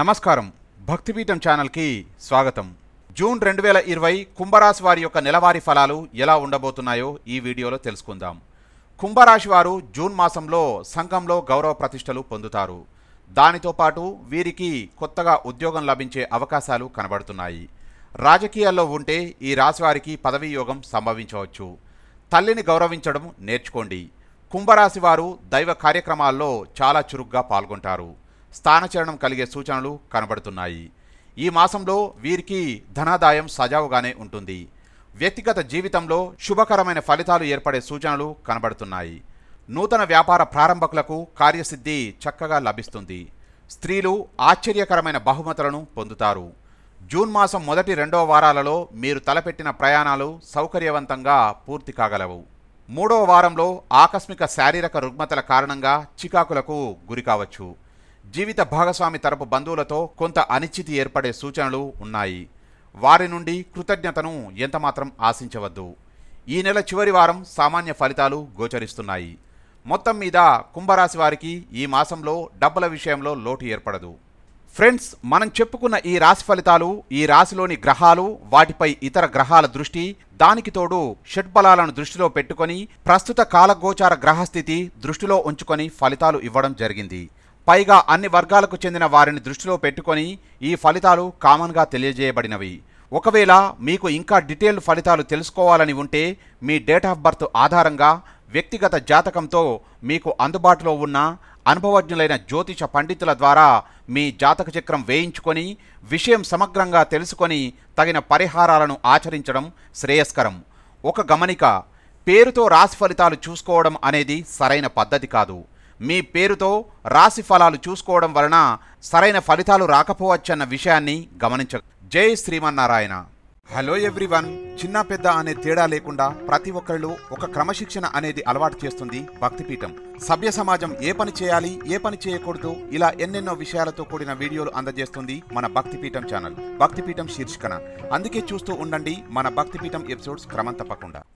నమస్కారం. భక్తిపీఠం ఛానల్కి స్వాగతం. జూన్ రెండు వేల ఇరవై కుంభరాశి వారి యొక్క నెలవారీ ఫలాలు ఎలా ఉండబోతున్నాయో ఈ వీడియోలో తెలుసుకుందాం. కుంభరాశి వారు జూన్ మాసంలో సంఘంలో గౌరవ ప్రతిష్టలు పొందుతారు. దానితో పాటు వీరికి కొత్తగా ఉద్యోగం లభించే అవకాశాలు కనబడుతున్నాయి. రాజకీయాల్లో ఉంటే ఈ రాశి వారికి పదవీ యోగం సంభవించవచ్చు. తల్లిని గౌరవించడం నేర్చుకోండి. కుంభరాశి వారు దైవ కార్యక్రమాల్లో చాలా చురుగ్గా పాల్గొంటారు. స్థానచలనం కలిగే సూచనలు కనబడుతున్నాయి. ఈ మాసంలో వీరికి ధనాదాయం సజావుగానే ఉంటుంది. వ్యక్తిగత జీవితంలో శుభకరమైన ఫలితాలు ఏర్పడే సూచనలు కనబడుతున్నాయి. నూతన వ్యాపార ప్రారంభకులకు కార్యసిద్ధి చక్కగా లభిస్తుంది. స్త్రీలు ఆశ్చర్యకరమైన బహుమతులను పొందుతారు. జూన్ మాసం మొదటి రెండవ వారాలలో మీరు తలపెట్టిన ప్రయాణాలు సౌకర్యవంతంగా పూర్తి కాగలవు. మూడవ వారంలో ఆకస్మిక శారీరక రుగ్మతల కారణంగా చికాకులకు గురి కావచ్చు. జీవిత భాగస్వామి తరపు బంధువులతో కొంత అనిశ్చితి ఏర్పడే సూచనలు ఉన్నాయి. వారి నుండి కృతజ్ఞతను ఎంతమాత్రం ఆశించవద్దు. ఈ నెల చివరి వారం సామాన్య ఫలితాలు గోచరిస్తున్నాయి. మొత్తం మీద కుంభరాశి వారికి ఈ మాసంలో డబ్బుల విషయంలో లోటు ఏర్పడదు. ఫ్రెండ్స్ మనం చెప్పుకున్న ఈ రాశి ఫలితాలు ఈ రాశిలోని గ్రహాలు వాటిపై ఇతర గ్రహాల దృష్టి దానికి తోడు షట్బలాలను దృష్టిలో పెట్టుకొని ప్రస్తుత కాలగోచార గ్రహస్థితి దృష్టిలో ఉంచుకొని ఫలితాలు ఇవ్వడం జరిగింది. పైగా అన్ని వర్గాలకు చెందిన వారిని దృష్టిలో పెట్టుకొని ఈ ఫలితాలు కామన్గా తెలియజేయబడినవి. ఒకవేళ మీకు ఇంకా డీటెయిల్ ఫలితాలు తెలుసుకోవాలని ఉంటే మీ డేట్ ఆఫ్ బర్త్ ఆధారంగా వ్యక్తిగత జాతకంతో మీకు అందుబాటులో ఉన్న అనుభవజ్ఞులైన జ్యోతిష పండితుల ద్వారా మీ జాతక చక్రం వేయించుకొని విషయం సమగ్రంగా తెలుసుకొని తగిన పరిహారాలను ఆచరించడం శ్రేయస్కరం. ఒక గమనిక పేరుతో రాశి ఫలితాలు చూసుకోవడం అనేది సరైన పద్ధతి కాదు. మీ పేరుతో రాశి ఫలాలు చూసుకోవడం వలన సరైన ఫలితాలు రాకపోవచ్చన్న విషయాన్ని గమనించ జై శ్రీమన్నారాయణ. Hello everyone. చిన్న పెద్ద అనే తేడా లేకుండా ప్రతి ఒక్కళ్ళు ఒక క్రమశిక్షణ అనేది అలవాటు చేస్తుంది భక్తిపీఠం. సభ్య సమాజం ఏ పని చేయాలి ఏ పని చేయకూడదు ఇలా ఎన్నెన్నో విషయాలతో కూడిన వీడియోలు అందజేస్తుంది మన భక్తిపీఠం ఛానల్. భక్తిపీఠం శీర్షికన. అందుకే చూస్తూ ఉండండి మన భక్తిపీఠం ఎపిసోడ్స్ క్రమం తప్పకుండా.